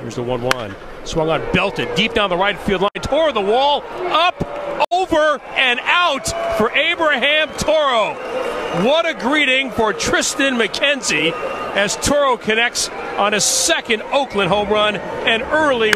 Here's the 1 1. Swung on, belted deep down the right field line, tore the wall, up, over, and out for Abraham Toro. What a greeting for Triston McKenzie as Toro connects on his second Oakland home run and early.